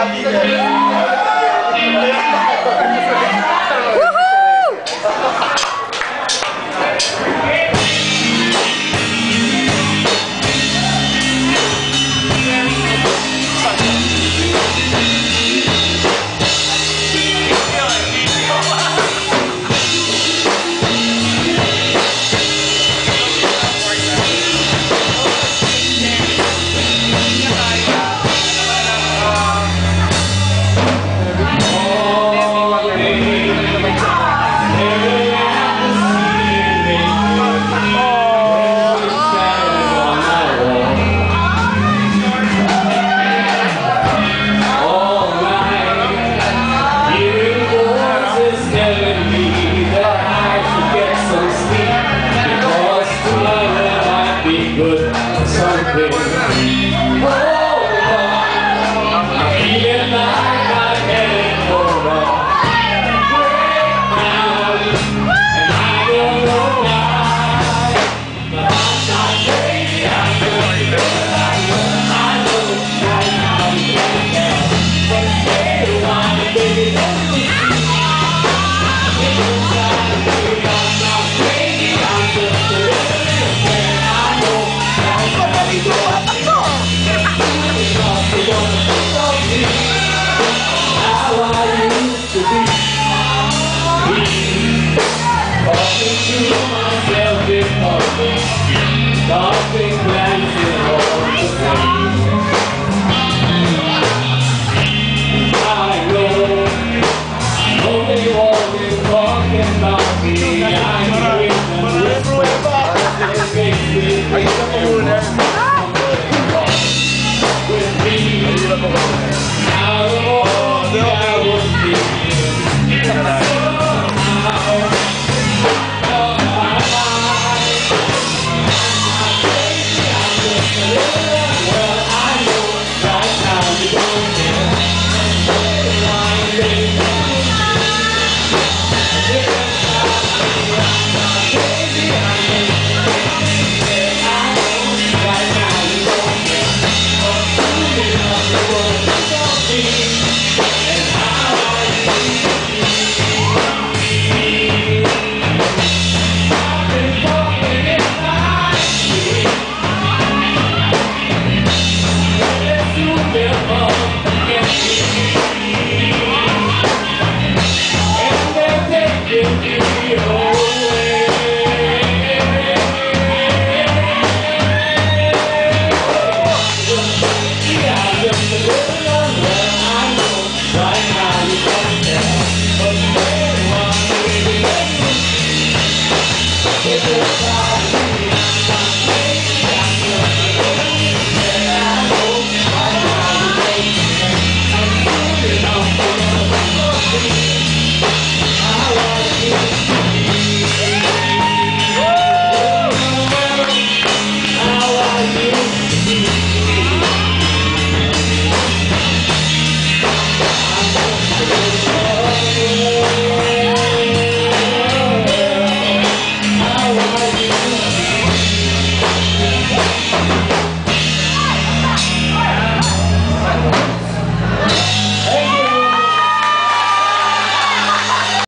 Hallelujah. Good something. Nothing.